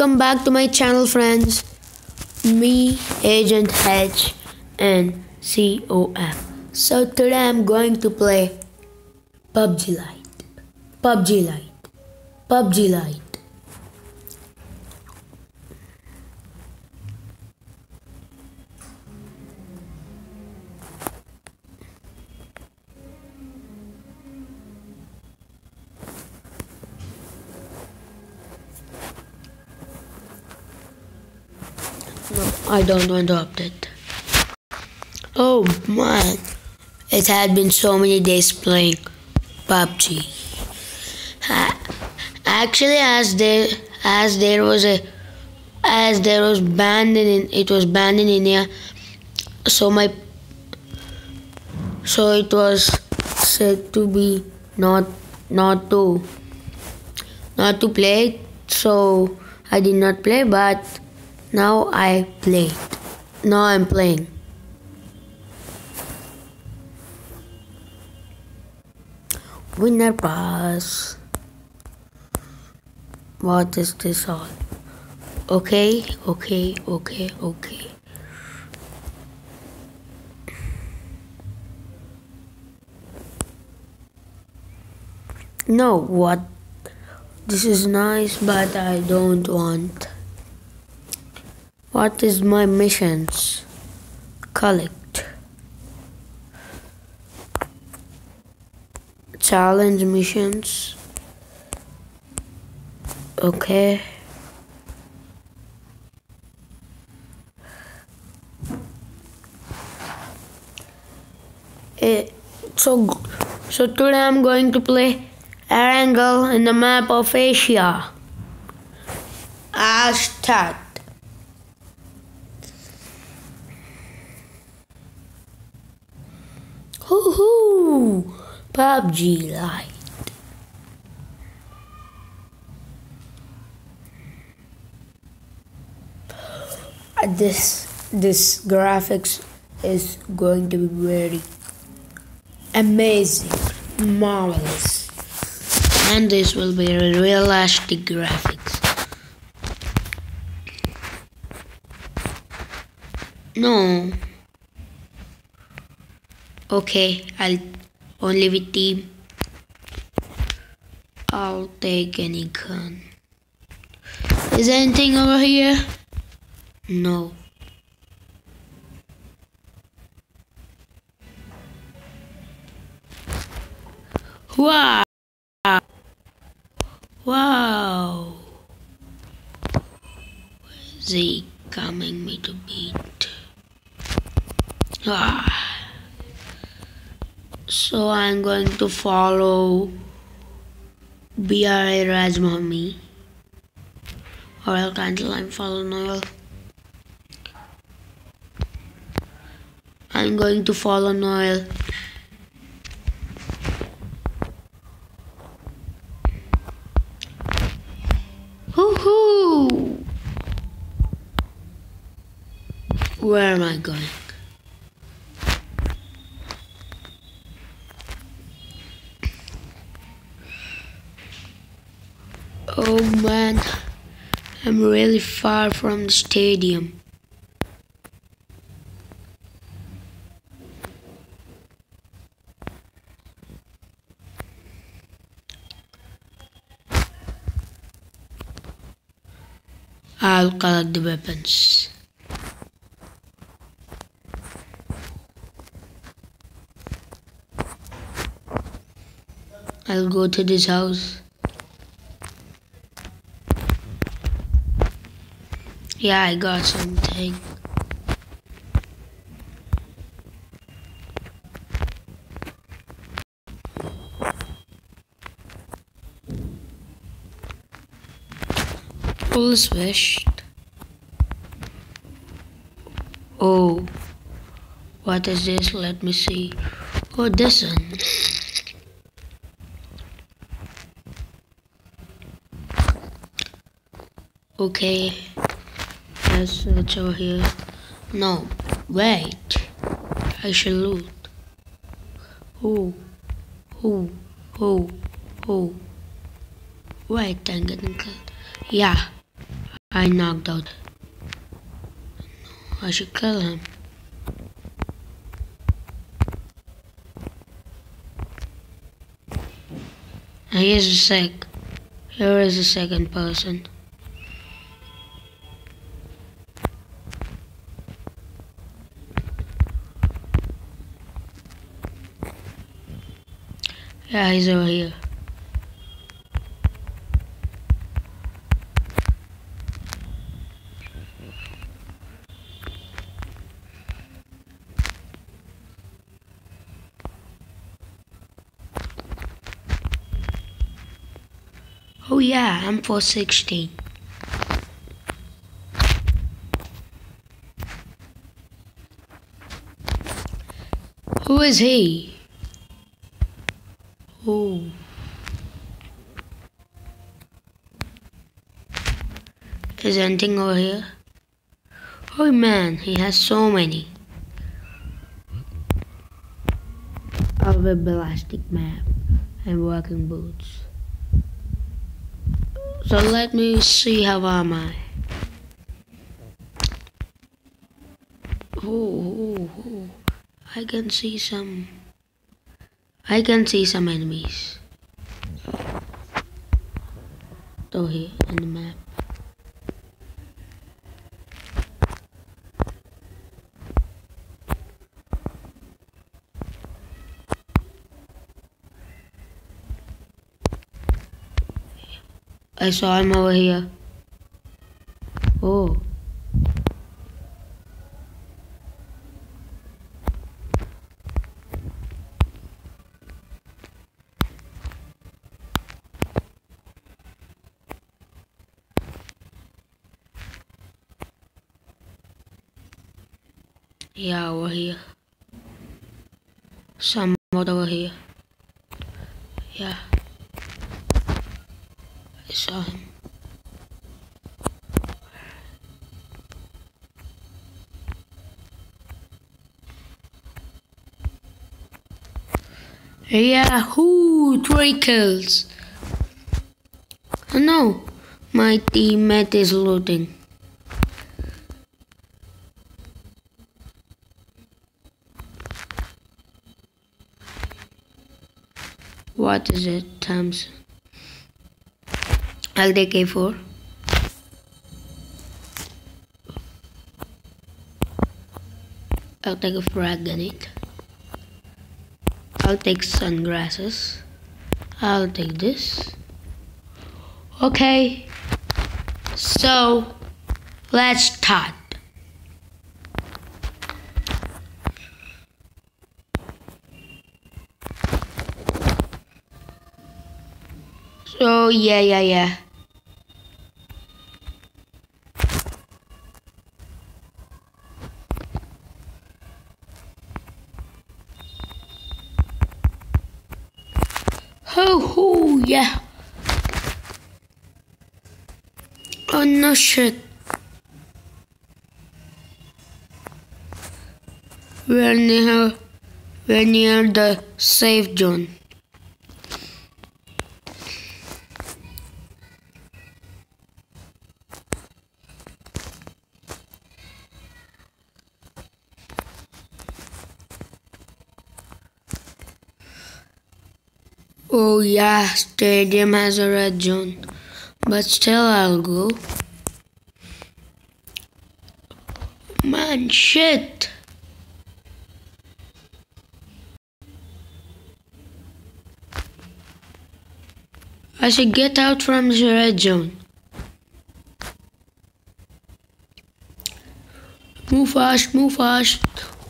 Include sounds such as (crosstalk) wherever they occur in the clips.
welcome back to my channel friends. Me, Agent H and COM. So today I'm going to play PUBG Lite. PUBG Lite. PUBG Lite. I don't want to update. Oh man, it had been so many days playing PUBG. Ha- Actually, as there as there was a as there was banned in it was banned in India, so my so it was said to be not not to not to play. So I did not play, but now I played. Now I'm playing. Winner pass. What is this all? Okay, okay, okay, okay. No, what? This is nice, but I don't want. What is my missions? Collect. Challenge missions. Okay. Eh, so, so today I'm going to play Erangel in the map of Asia. I'll start. Hoo-hoo! PUBG Lite. Uh, This this graphics is going to be very amazing, marvelous, and this will be realistic graphics. No. Okay, I'll only with team. I'll take any gun. Is there anything over here? No. Wow. Wow. Where's he coming me to beat? Ah. So I'm going to follow BRA Rajmami. Or I'll cancel and follow Noel. I'm going to follow Noel. Where am I going? Oh man, I'm really far from the stadium. I'll collect the weapons. I'll go to this house. Yeah, I got something. Full switched. Oh, what is this? Let me see. Oh, this one. Okay, let's search over here. No, wait. I should loot. Oh, oh, oh, oh. Wait, I'm getting killed. Yeah, I knocked out. I should kill him. Here's a sec. Here is a second person. Yeah, he's over here. Oh yeah, M416. Who is he? Oh. Anything over here? Oh man, he has so many. Of a ballistic map and working boots. So let me see how am I. Oh, oh, oh. I can see some. I can see some enemies. Over here in the map. I saw him over here. Oh. Yeah, over here. Some over here. Yeah. I saw him. Yahoo! Three kills. Oh no, my teammate is looting. What is it, Thompson? I'll take A4. I'll take a frag. I'll take sunglasses. I'll take this. Okay. So, let's start. So, yeah, yeah, yeah. Oh, oh, yeah. Oh, no shit. We're near, we're near the safe zone. Oh yeah, stadium has a red zone. But still I'll go. Man, shit. I should get out from the red zone. Move fast, move fast.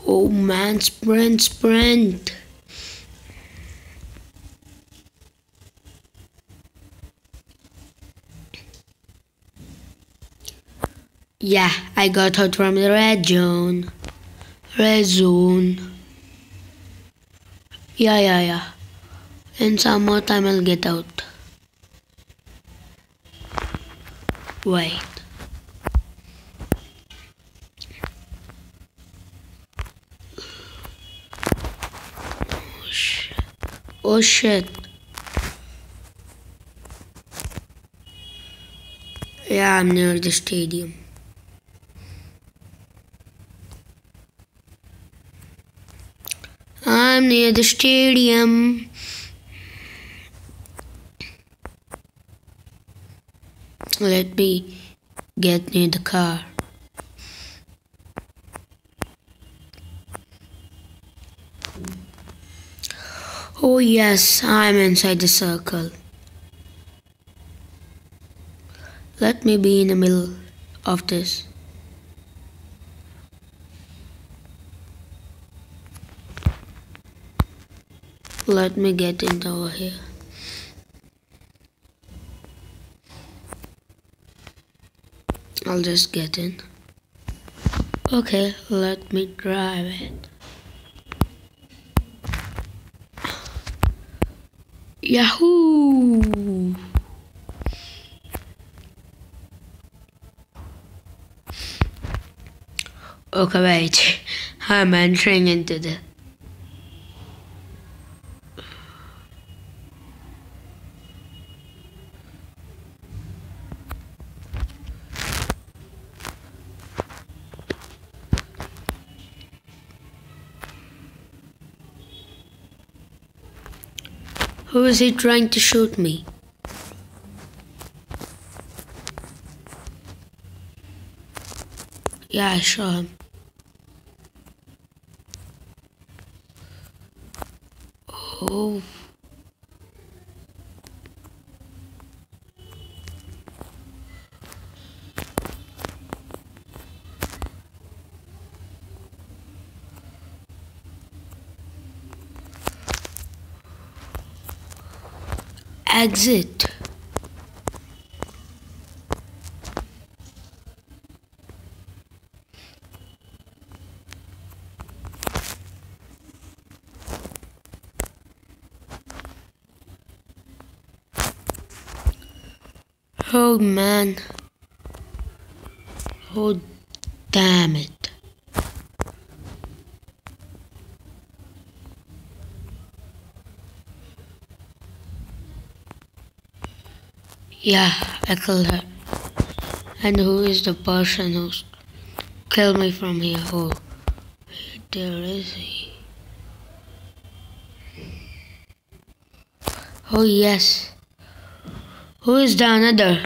Oh man, sprint, sprint. Yeah, I got out from the red zone. Red zone. Yeah, yeah, yeah. In some more time I'll get out. Wait. Oh shit. Oh shit. Yeah, I'm near the stadium. Near the stadium. Let me get near the car. Oh, yes, I'm inside the circle. Let me be in the middle of this. Let me get in over here. I'll just get in. Okay, let me drive it. Yahoo! Okay, wait. (laughs) I'm entering into the. Is he trying to shoot me? Yeah, I saw him. Oh. Exit. Oh man. Oh damn it. Yeah, I killed her. And who is the person who killed me from here? Oh, there is he. Oh yes. Who is the another?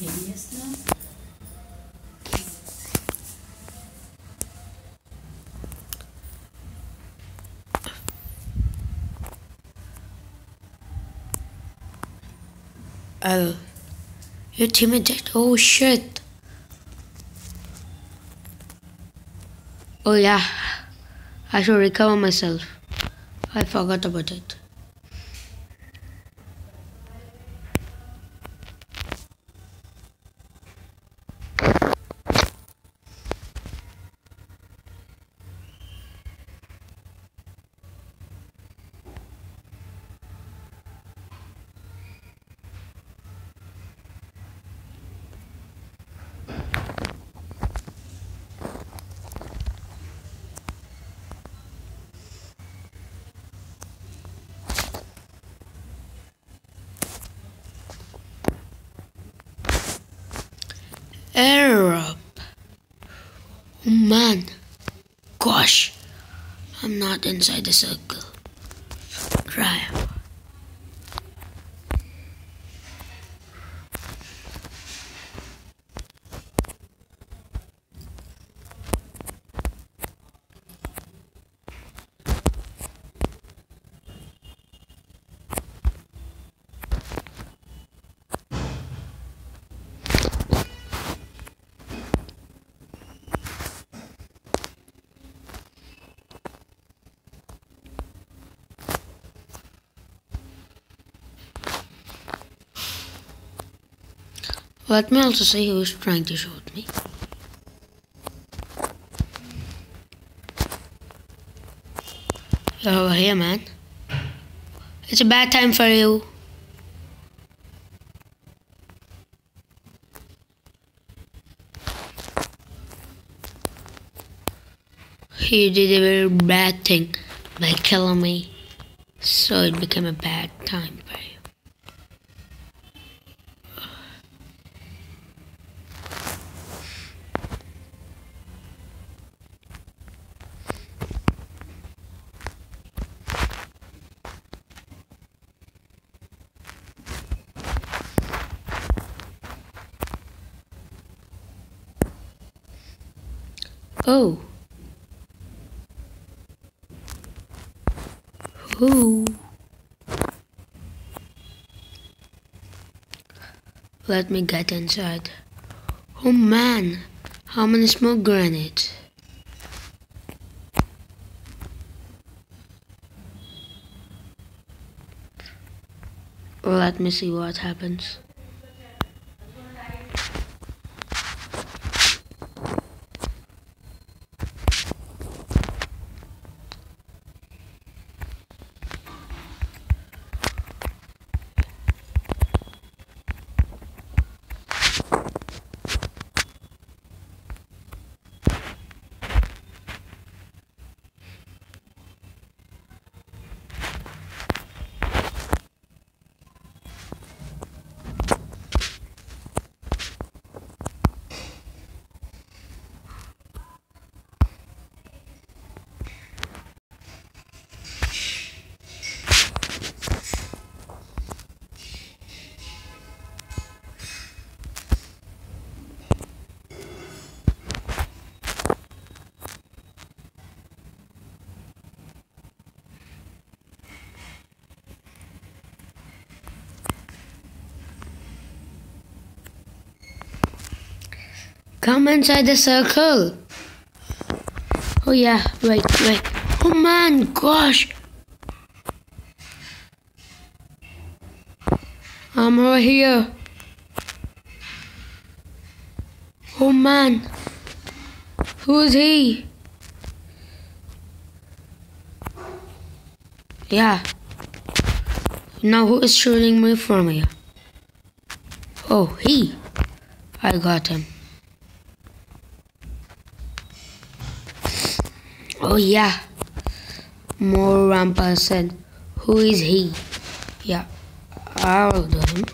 Maybe yes now? Oh, your teammate died. Oh shit. Oh yeah, I should recover myself. I forgot about it. Arab. Oh man. Gosh. I'm not inside the circle. Drive. Let me also say who is trying to shoot me. You're over here, man. It's a bad time for you. You did a very bad thing by killing me. So it became a bad time for you. Oh. Ooh. Let me get inside. Oh man, how many smoke grenades? Let me see what happens. Come inside the circle. Oh yeah, wait, wait. Oh man, gosh. I'm over here. Oh man. Who's he? Yeah. Now who is shooting me from here? Oh, he. I got him. Oh yeah. More person. Who is he? Yeah. I'll do him.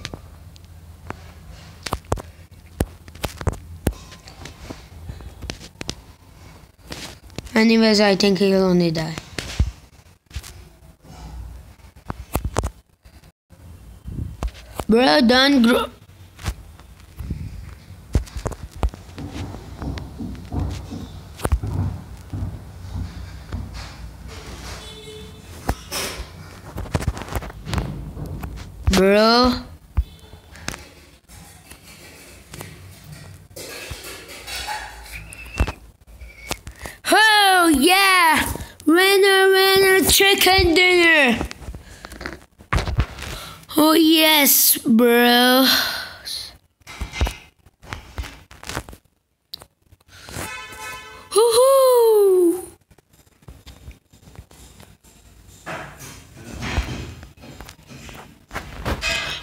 Anyways, I think he'll only die. Bro, don't grow. Bro. Oh yeah! Winner, winner, chicken dinner! Oh yes, bro. Woohoo!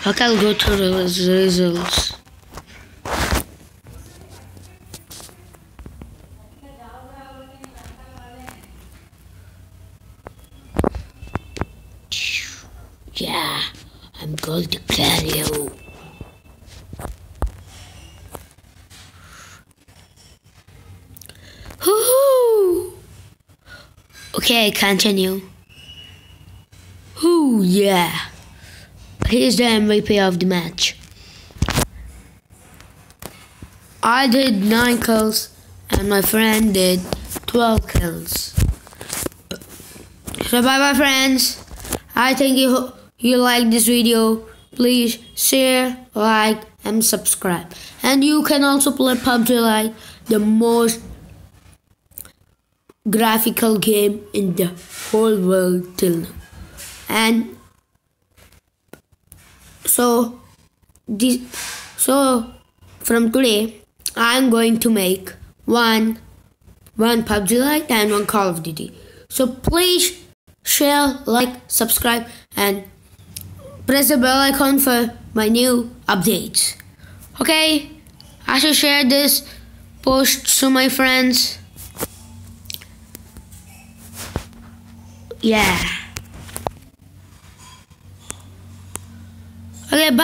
Okay, I'll go to the results. To kill you. Woohoo! Okay, continue. Ooh, yeah. He's the MVP of the match. I did 9 kills and my friend did 12 kills. So bye bye friends. I think you, you like this video. Please share, like and subscribe. And you can also play PUBG Lite, the most graphical game in the whole world till now. And so this so from today I'm going to make one one PUBG Lite and one Call of Duty. So please share, like, subscribe and press the bell icon for my new updates. Okay, I should share this post to my friends. Yeah. Okay, bye.